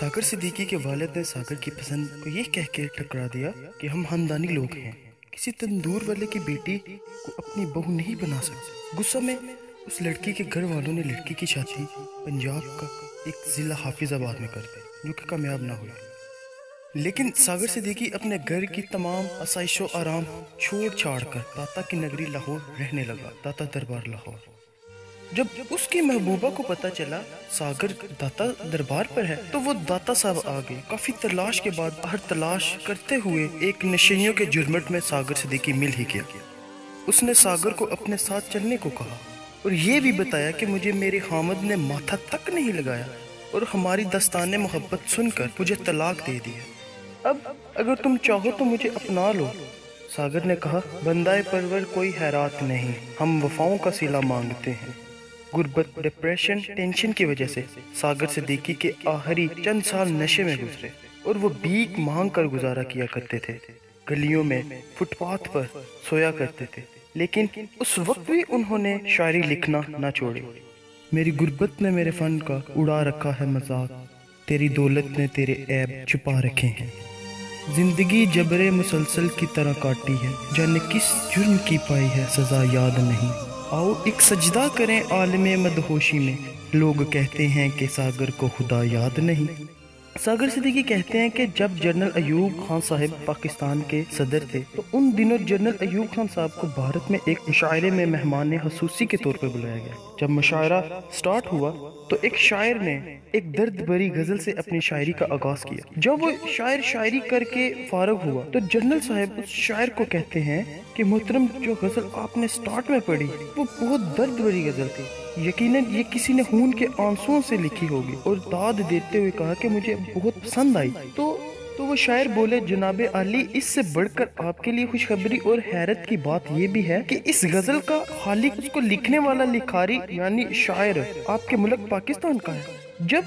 ساگر صدیقی کے والد نے ساگر کی پسند کو یہ کہہ کے ٹکرا دیا کہ ہم خاندانی لوگ ہیں۔ کسی تندور والے کی بیٹی کو اپنی بہو نہیں بنا سکتے۔ غصہ میں اس لڑکی کے گھر والوں نے لڑکی کی شادی پنجاب کا ایک ضلع حافظ آباد میں کر دی، جو کہ کامیاب نہ ہوئی۔ لیکن ساگر صدیقی اپنے گھر کی تمام آسائش و آرام چھوڑ چھاڑ کر داتا کی نگری لاہور رہنے لگا داتا دربار لاہور۔ جب اس کی محبوبہ کو پتا چلا ساگر داتا دربار پر ہے، تو وہ داتا صاحب آگے کافی تلاش کے بعد ہر تلاش کرتے ہوئے ایک نشیوں کے جرمٹ میں ساگر صدیقی مل ہی گیا۔ اس نے ساگر کو اپنے ساتھ چلنے کو کہا اور یہ بھی بتایا کہ مجھے میرے حامد نے ماتھا تک نہیں لگایا اور ہماری دستان محبت سن کر مجھے طلاق دے دیا اب اگر تم چاہو تو مجھے اپنا لو۔ ساگر نے کہا بندہ پرور کوئی حیرات نہیں، ہم وفاؤں کا سلا مانگتے ہیں۔ غربت ڈپریشن ٹینشن کی وجہ سے۔ ساگر صدیقی کے آخری چند سال نشے میں گزرے اور وہ بیک مانگ کر گزارا کیا کرتے تھے۔ گلیوں میں فٹ پاتھ پر سویا کرتے تھے۔ لیکن اس وقت بھی انہوں نے شاعری لکھنا نہ چھوڑی میری غربت نے میرے فن کا اڑا رکھا ہے مذاق۔ تیری دولت نے تیرے عیب چھپا رکھے ہیں۔ زندگی جبر مسلسل کی طرح کاٹی ہے۔ جانے کس جرم کی پائی ہے، سزا یاد نہیں۔ آؤ، ایک سجدہ کریں عالم مدہوشی میں۔ لوگ کہتے ہیں کہ ساگر کو خدا یاد نہیں۔ ساگر صدیقی کہتے ہیں کہ جب جنرل ایوب خان صاحب پاکستان کے صدر تھے، تو ان دنوں جنرل ایوب خان صاحب کو بھارت میں ایک مشاعرے میں مہمان خصوصی کے طور پر بلایا گیا۔ جب مشاعرہ سٹارٹ ہوا تو ایک شاعر نے ایک درد بری غزل سے اپنی شاعری کا آغاز کیا۔ جب وہ شاعر شاعری کر کے فارغ ہوا تو جنرل صاحب اس شاعر کو کہتے ہیں کہ محترم، جو غزل آپ نے سٹارٹ میں پڑھی وہ بہت درد بری غزل تھی۔ یقیناً یہ کسی نے خون کے آنسوں سے لکھی ہوگی۔ اور داد دیتے ہوئے کہا کہ مجھے بہت پسند آئی۔ تو تو وہ شاعر بولے، جناب علی، اس سے بڑھ کر آپ کے لیے خوشخبری اور حیرت کی بات یہ بھی ہے کہ اس غزل کا خالق اس کو لکھنے والا لکھاری یعنی شاعر، آپ کے ملک پاکستان کا ہے۔ جب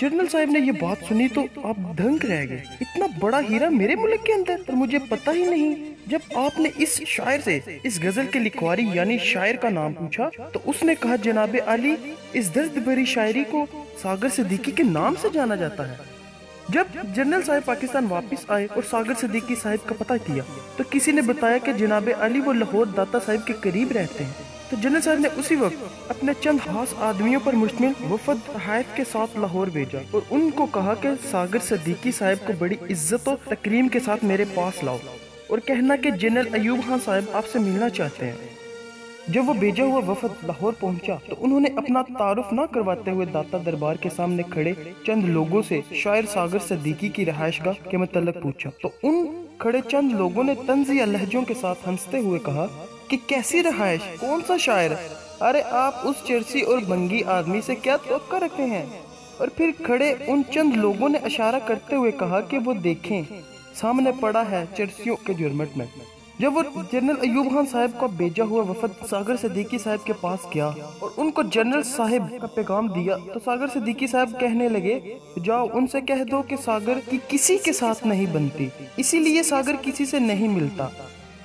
جنرل صاحب نے یہ بات سنی تو آپ دھنگ رہ گئے۔ اتنا بڑا ہیرا میرے ملک کے اندر، پر مجھے پتہ ہی نہیں۔ جب آپ نے اس شاعر سے اس غزل کے لکھواری یعنی شاعر کا نام پوچھا تو اس نے کہا، جناب علی، اس درد بری شاعری کو ساگر صدیقی کے نام سے جانا جاتا ہے۔ جب جنرل صاحب پاکستان واپس آئے اور ساگر صدیقی صاحب کا پتہ کیا، تو کسی نے بتایا کہ جناب علی وہ لاہور داتا صاحب کے قریب رہتے ہیں۔ تو جنرل صاحب نے اسی وقت اپنے چند خاص آدمیوں پر مشتمل وفد حائف کے ساتھ لاہور بھیجا اور ان کو کہا کہ ساگر صدیقی صاحب کو بڑی عزت و تکریم کے ساتھ میرے پاس لاؤ اور کہنا کہ جنرل ایوب خان صاحب آپ سے ملنا چاہتے ہیں۔ جب وہ بیجا ہوا وفد لاہور پہنچا تو انہوں نے اپنا تعارف نہ کرواتے ہوئے داتا دربار کے سامنے کھڑے چند لوگوں سے شاعر ساگر صدیقی کی رہائش گاہ کے متعلق پوچھا۔ تو ان کھڑے چند لوگوں نے تنزیہ لہجوں کے ساتھ ہنستے ہوئے کہا کہ کیسی رہائش؟ کون سا شاعر؟ ارے آپ اس چرسی اور بنگی آدمی سے کیا توقع رکھتے ہیں؟ اور پھر کھڑے ان چند لوگوں نے اشارہ کرتے ہوئے کہا کہ وہ دیکھیں، سامنے پڑا ہے چرسیوں کے جرمٹ میں۔ جب وہ جنرل ایوب خان صاحب کا بیجا ہوا وفد ساگر صدیقی صاحب کے پاس گیا اور ان کو جنرل صاحب کا پیغام دیا تو ساگر صدیقی صاحب کہنے لگے، جاؤ، ان سے کہہ دو کہ ساگر کی کسی کے ساتھ نہیں بنتی، اسی لیے ساگر کسی سے نہیں ملتا۔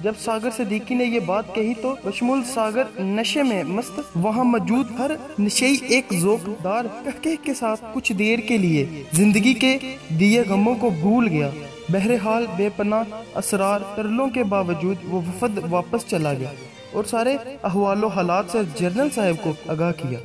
جب ساگر صدیقی نے یہ بات کہی تو بشمول ساگر نشے میں مست، وہاں موجود ہر نشئی ایک ذوق دار کے ساتھ کچھ دیر کے لیے زندگی کے دیے غموں کو بھول گیا۔ بہرحال بے پناہ، اسرار ترلوں کے باوجود وہ وفد واپس چلا گیا اور سارے احوال و حالات سے جنرل صاحب کو آگاہ کیا۔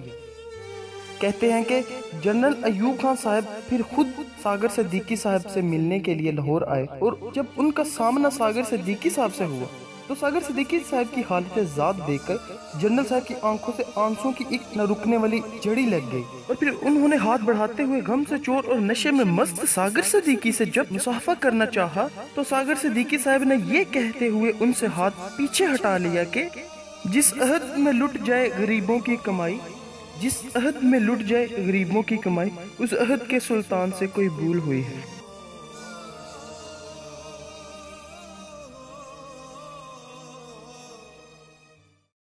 کہتے ہیں کہ جنرل ایوب خان صاحب پھر خود ساگر صدیقی صاحب سے ملنے کے لیے لاہور آئے اور جب ان کا سامنا ساگر صدیقی صاحب سے ہوا تو ساگر صدیقی صاحب کی حالت ذات دیکھ کر جنرل صاحب کی آنکھوں سے آنسوں کی ایک نہ رکنے والی جڑی لگ گئی۔ اور پھر انہوں نے ہاتھ بڑھاتے ہوئے غم سے چور اور نشے میں مست ساگر صدیقی سے جب مصافہ کرنا چاہا تو ساگر صدیقی صاحب نے یہ کہتے ہوئے ان سے ہاتھ پیچھے ہٹا لیا کہ جس عہد میں لٹ جائے غریبوں کی کمائی، جس عہد میں لٹ جائے غریبوں کی کمائی، اس عہد کے سلطان سے کوئی بھول ہوئی ہے۔